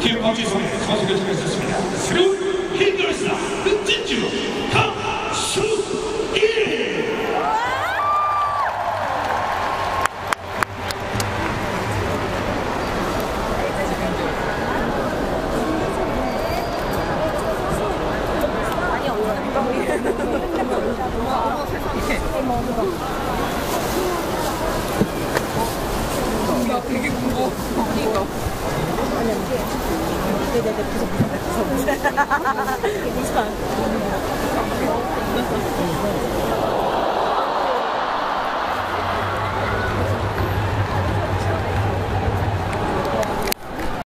팀 박지성의 가수가 정했었습니다. 새로운 흰돌스타 흑진주 강수일 对对对，不是不是不是，不是，不是，不，